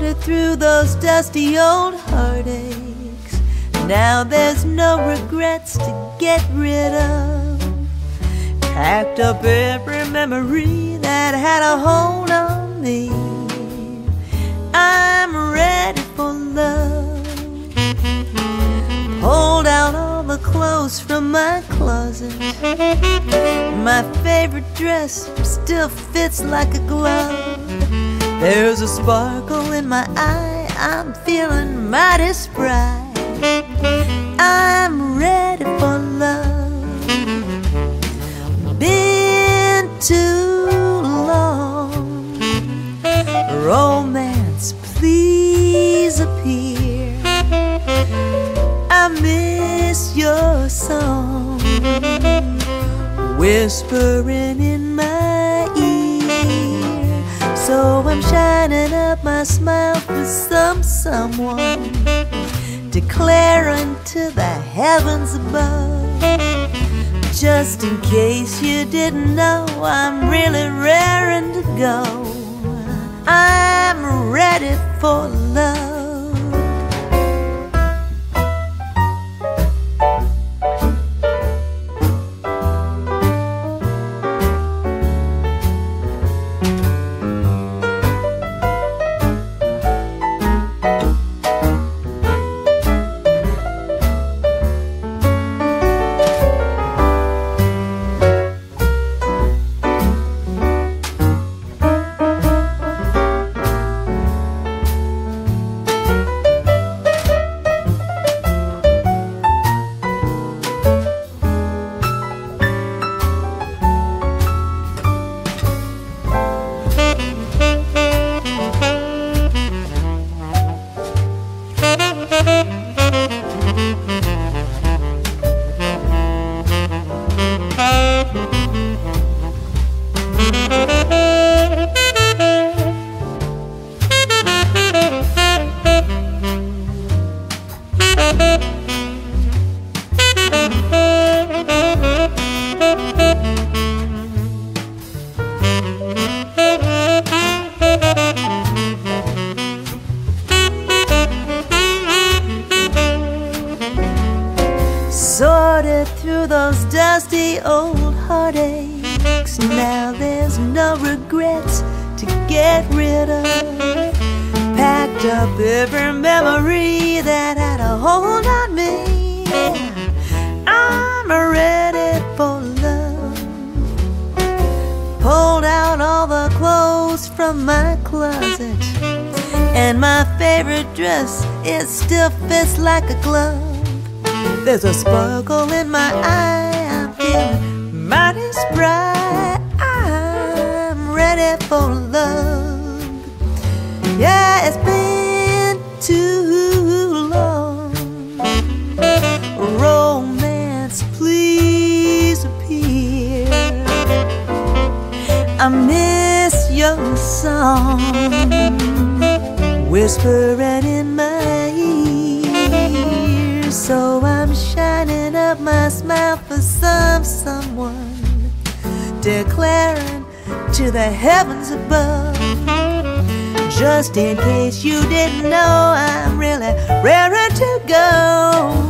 through those dusty old heartaches. Now there's no regrets to get rid of. Packed up every memory that had a hold on me. I'm ready for love. Hold out all the clothes from my closet. My favorite dress still fits like a glove. There's a sparkle in my eye. I'm feeling mighty spry. I'm ready for love. Been too long. Romance, please appear. I miss your song, whispering in my. So I'm shining up my smile for some someone, declaring to the heavens above. Just in case you didn't know, I'm really raring to go. I'm ready for love. Through those dusty old heartaches. Now there's no regrets to get rid of. Packed up every memory that had a hold on me. I'm ready for love. Pulled out all the clothes from my closet. And my favorite dress, it still fits like a glove. There's a sparkle in my eye. I'm feeling mighty spry. I'm ready for love. Yeah, it's been too long. Romance, please appear. I miss your song, whispering in for some someone, declaring to the heavens above. Just in case you didn't know, I'm really raring to go.